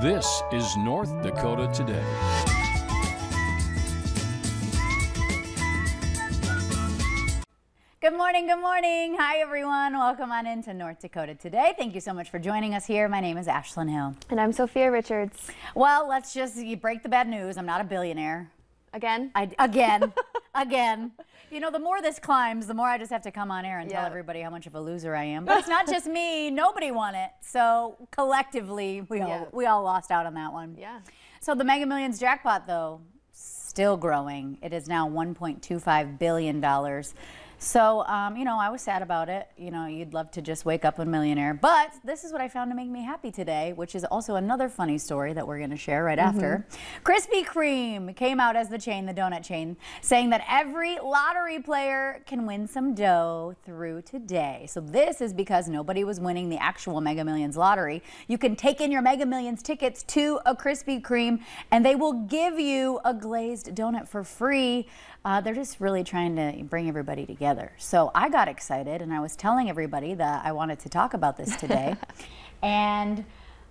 This is North Dakota Today. Good morning, good morning. Hi, everyone. Welcome on into North Dakota today. Thank you so much for joining us here. My name is Ashlyn Hill. And I'm Sophia Richards. Well, let's just break the bad news. I'm not a billionaire. Again? I, again, again. You know, the more this climbs, the more I just have to come on air and tell everybody how much of a loser I am. But it's not just me. Nobody won it. So collectively, we all we all lost out on that one. Yeah. So the Mega Millions jackpot, though, still growing. It is now 1.25 billion dollars. So, um, you know, I was sad about it. You know, you'd love to just wake up a millionaire. But this is what I found to make me happy today, which is also another funny story that we're going to share right after. Krispy Kreme came out as the chain, the donut chain, saying that every lottery player can win some dough through today. So this is because nobody was winning the actual Mega Millions lottery. You can take in your Mega Millions tickets to a Krispy Kreme and they will give you a glazed donut for free. Uh, they're just really trying to bring everybody together. So I got excited and I was telling everybody that I wanted to talk about this today. and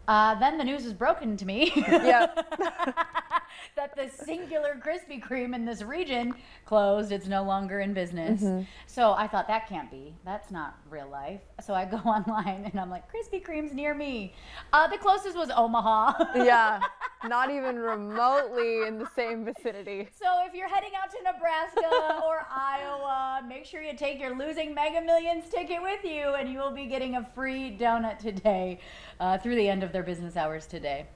uh, then the news was broken to me. Yep. that the singular Krispy Kreme in this region closed. It's no longer in business. Mm-hmm. So I thought that can't be. That's not real life. So I go online and I'm like, Krispy Kreme's near me. Uh, the closest was Omaha. yeah. Not even remotely in the same vicinity. So if you're heading out to Nebraska or Iowa, make sure you take your losing Mega Millions ticket with you, and you will be getting a free donut today uh, through the end of their business hours today.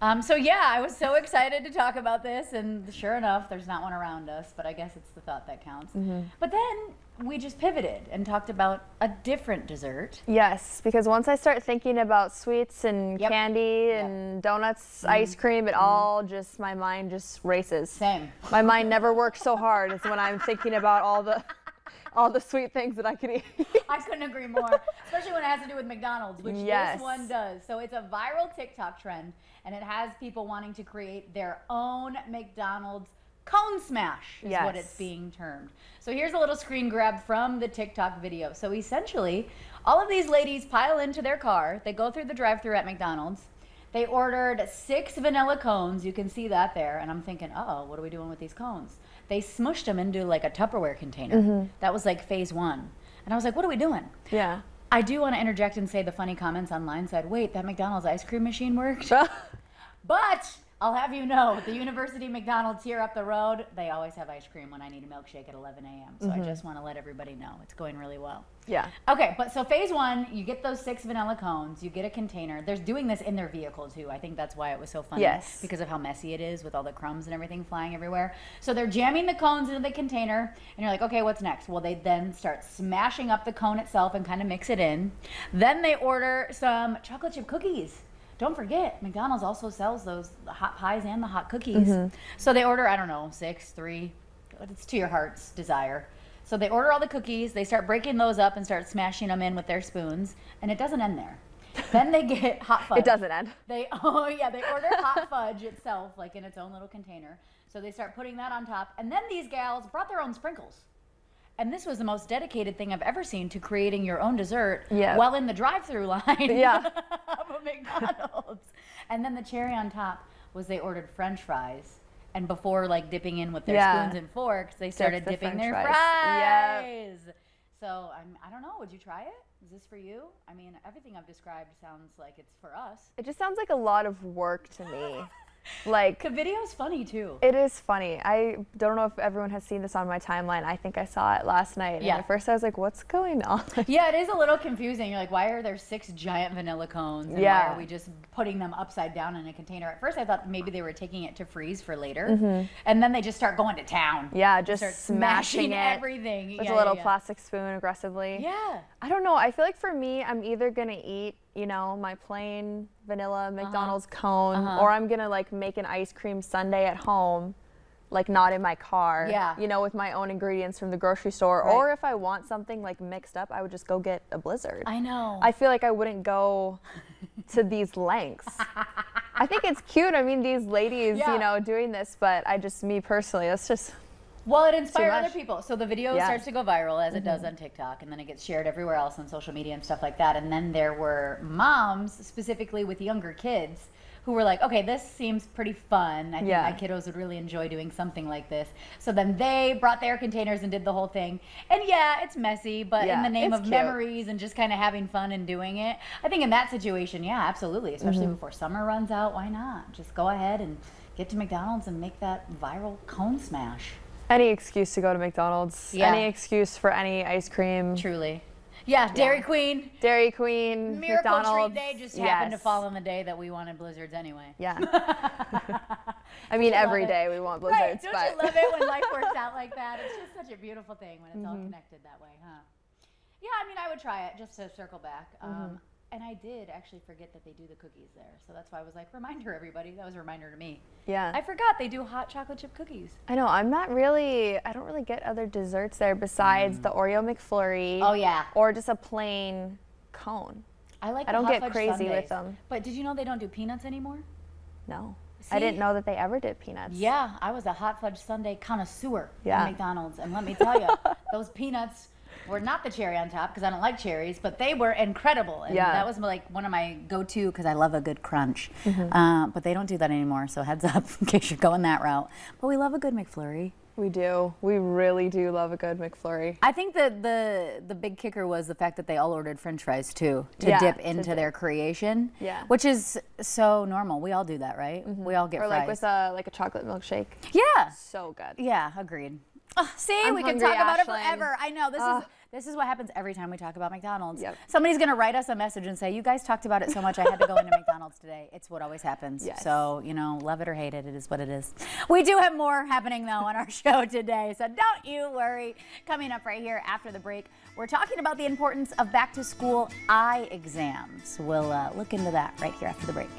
Um, so yeah, I was so excited to talk about this, and sure enough, there's not one around us. But I guess it's the thought that counts. Mm-hmm. But then we just pivoted and talked about a different dessert. Yes, because once I start thinking about sweets and Yep. candy and donuts, mm-hmm. ice cream, it mm-hmm. all just, my mind just races. Same. My mind never works so hard as when I'm thinking about all the, all the sweet things that I could eat. I couldn't agree more, especially when it has to do with McDonald's, which Yes. this one does. So it's a viral TikTok trend, and it has people wanting to create their own McDonald's cone smash, is what it's being termed. So here's a little screen grab from the TikTok video. So essentially, all of these ladies pile into their car. They go through the drive-through at McDonald's. They ordered six vanilla cones. You can see that there. And I'm thinking, oh, what are we doing with these cones? They smushed them into like a Tupperware container. Mm-hmm. That was like phase one. And I was like, what are we doing? yeah. I do want to interject and say the funny comments online said, wait, that McDonald's ice cream machine worked? But I'll have you know, the University McDonald's here up the road, they always have ice cream when I need a milkshake at 11 a.m. So I mm-hmm. just want to let everybody know it's going really well. yeah. Okay, but so phase one, you get those six vanilla cones, you get a container. They're doing this in their vehicle too. I think that's why it was so funny. Yes. Because of how messy it is with all the crumbs and everything flying everywhere. So they're jamming the cones into the container, and you're like, okay, what's next? Well, they then start smashing up the cone itself and kind of mix it in. Then they order some chocolate chip cookies. Don't forget, McDonald's also sells those hot pies and the hot cookies. Mm-hmm. So they order, I don't know, six, three, it's to your heart's desire. So they order all the cookies, they start breaking those up and start smashing them in with their spoons, and it doesn't end there. then they get hot fudge. It doesn't end. They oh yeah, they order hot fudge itself, like in its own little container. So they start putting that on top, and then these gals brought their own sprinkles. And this was the most dedicated thing I've ever seen to creating your own dessert Yeah. while in the drive-through line Yeah. of a McDonald's. And then the cherry on top was they ordered French fries. And before like dipping in with their Yeah. spoons and forks, they started the dipping French their fries. fries. So I'm, I don't know. Would you try it? Is this for you? I mean, everything I've described sounds like it's for us. It just sounds like a lot of work to me. Like, The video's funny too. It is funny. I don't know if everyone has seen this on my timeline. I think I saw it last night. Yeah. And at first I was like, what's going on? Yeah, it is a little confusing. You're like, why are there six giant vanilla cones? And why Yeah. are we just putting them upside down in a container? At first, I thought maybe they were taking it to freeze for later, Mm -hmm. and then they just start going to town. Yeah, just start smashing it everything with Yeah, a little yeah, plastic spoon aggressively. Yeah. yeah. I don't know. I feel like for me, I'm either gonna eat, you know, my plain vanilla Uh-huh. McDonald's cone, or I'm gonna like make an ice cream sundae at home, like not in my car. Yeah. You know, with my own ingredients from the grocery store. Right. Or if I want something like mixed up, I would just go get a Blizzard. I know. I feel like I wouldn't go to these lengths. I think it's cute. I mean, these ladies, Yeah. you know, doing this, but I just, me personally, that's just, Well, it inspired other people. So the video. Mm-hmm. starts to go viral as it does on TikTok, and then it gets shared everywhere else on social media and stuff like that. And then there were moms, specifically with younger kids, who were like, "Okay, this seems pretty fun. I think Yeah. my kiddos would really enjoy doing something like this." So then they brought their containers and did the whole thing. And yeah, it's messy, but Yeah, in the name of cute. memories and just kind of having fun and doing it, I think in that situation, yeah, absolutely. Especially Mm-hmm. before summer runs out, why not? Just go ahead and get to McDonald's and make that viral cone smash. Any excuse to go to McDonald's. Yeah. Any excuse for any ice cream. Truly. Yeah, Dairy Queen. Dairy Queen, Miracle McDonald's. Treat Day just happened to fall on the day that we wanted blizzards anyway. Yeah. I mean, every day we want Right, blizzards, don't but you love it when life works out like that? It's just such a beautiful thing when it's all Mm-hmm. connected that way, huh? Yeah, I mean, I would try it just to circle back. Mm-hmm. Um, and I did actually forget that they do the cookies there. So that's why I was like, reminder, everybody. That was a reminder to me. yeah. I forgot they do hot chocolate chip cookies. I know. I'm not really. I don't really get other desserts there besides the mm. Oreo McFlurry. Oh, yeah. Or just a plain cone. I like I don't get fudge crazy with them. But did you know they don't do peanuts anymore? No. I didn't know that they ever did peanuts. Yeah, I was a hot fudge sundae connoisseur Yeah. at McDonald's, and let me tell you, those peanuts were not the cherry on top because I don't like cherries, but they were incredible, and Yeah. that was like one of my go-to because I love a good crunch. Mm-hmm. Uh, but they don't do that anymore, so heads up in case you're going that route. But we love a good McFlurry. We do. We really do love a good McFlurry. I think that the the big kicker was the fact that they all ordered French fries too to Yeah, dip to into dip. their creation. Yeah. which is so normal. We all do that, right? We all get Or fries. like with a like a chocolate milkshake. yeah, So good. Yeah, agreed. Oh, see, I'm we can talk about it forever. I know this is this is what happens every time we talk about McDonald's. Yep. Somebody's gonna write us a message and say, "You guys talked about it so much, I had to go into McDonald's today." It's what always happens. Yes. So you know, love it or hate it, it is what it is. We do have more happening though on our show today, so don't you worry. Coming up right here after the break, we're talking about the importance of back to school eye exams. We'll uh, look into that right here after the break.